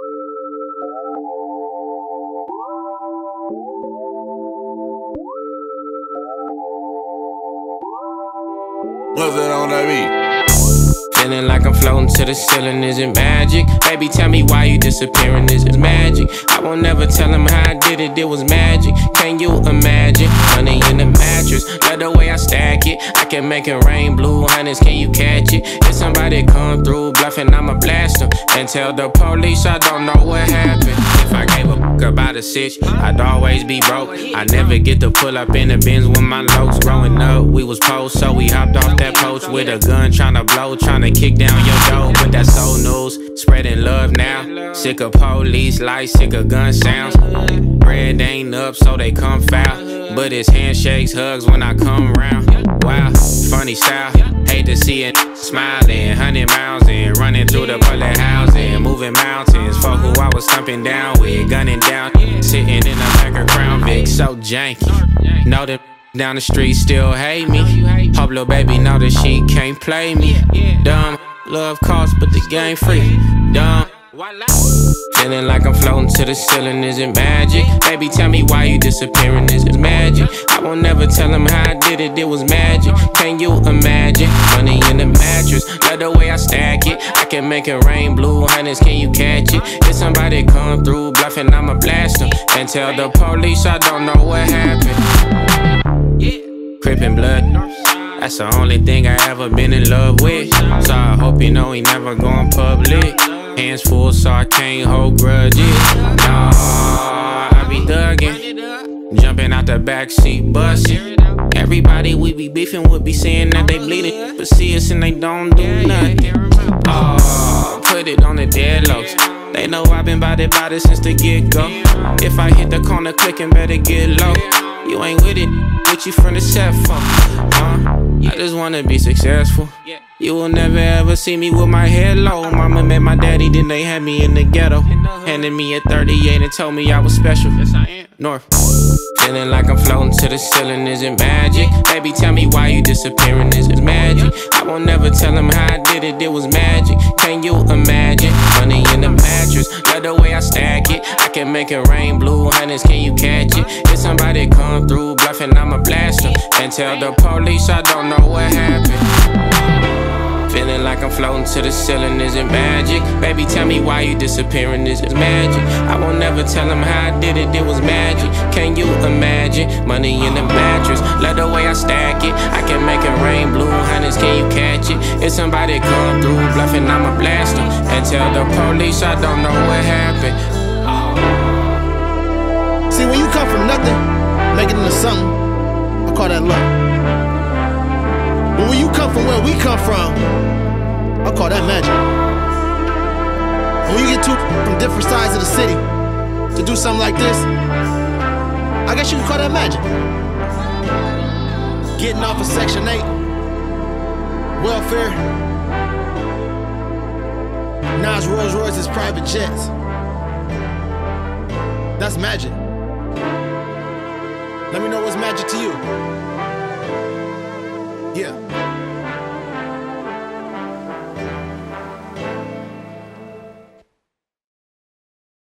What's that on that beat? Feeling like I'm floating to the ceiling, is it magic? Baby, tell me why you disappearing, is it magic? I won't never tell him how I did it, it was magic. Can you imagine? Honey in the mattress, love the way I stack it. I can make it rain blue, honey, can you catch it? If somebody come through bluffing, I'ma blast. And tell the police I don't know what happened. If I gave a fuck about a sitch, I'd always be broke. I never get to pull up in the Benz with my locs. Growing up, we was post, so we hopped off that post with a gun, trying to blow, trying to kick down your door. But that's so news, spreading love now. Sick of police lights, sick of gun sounds. Bread ain't up, so they come foul. But it's handshakes, hugs when I come around. Wow, funny style. Hate to see it smiling, hundred miles in, running through the bullet housing, moving mountains. For who I was thumping down with, gunning down, sitting in the back of Crown Vic, so janky. Know that down the street still hate me. Hope little baby know that she can't play me. Dumb, love costs, but the game free. Dumb. Feeling like I'm floating to the ceiling, is it magic? Baby, tell me why you disappearing, is it magic? I won't never tell him how I did it, it was magic. Can you imagine? Money in the mattress, love the way I stack it. I can make it rain blue, hundreds, can you catch it? If somebody come through bluffing, I'ma blast. And tell the police I don't know what happened. Crippin' blood. That's the only thing I ever been in love with. So I hope you know he never going public. Hands full, so I can't hold grudges. Nah, I be thuggin'. Jumping out the backseat, bustin'. Everybody we be beefing would be saying that they bleeding, but see us and they don't do nothing. Oh, put it on the deadlocks. They know I've been bout it, bout it since the get go. If I hit the corner clicking, better get low. You ain't with it, with you from the set for. Huh? I just wanna be successful. You will never ever see me with my head low. Mama met my daddy, then they had me in the ghetto. Handed me a 38 and told me I was special. North. Feeling like I'm floating to the ceiling, is it magic? Baby, tell me why you disappearing, is it magic? I won't never tell him how I did it, it was magic. Can you imagine? Money in the mattress, love the way I stack it. I can make it rain blue, hundreds, can you catch it? If somebody come through And tell the police I don't know what happened. Feeling like I'm floating to the ceiling, is it magic? Baby, tell me why you disappearing, is it magic? I won't never tell them how I did it, it was magic. Can you imagine? Money in the mattress, love the way I stack it. I can make it rain blue, hundreds, can you catch it? If somebody come through bluffing, I'ma blast them. And tell the police I don't know what happened. See, when you come from nothing, make it into something, call that luck. But when you come from where we come from, I call that magic. And when you get two from different sides of the city to do something like this, I guess you can call that magic. Getting off of Section 8, welfare, Nas Rolls Royce's private jets. That's magic. Let me know what's magic to you. Yeah.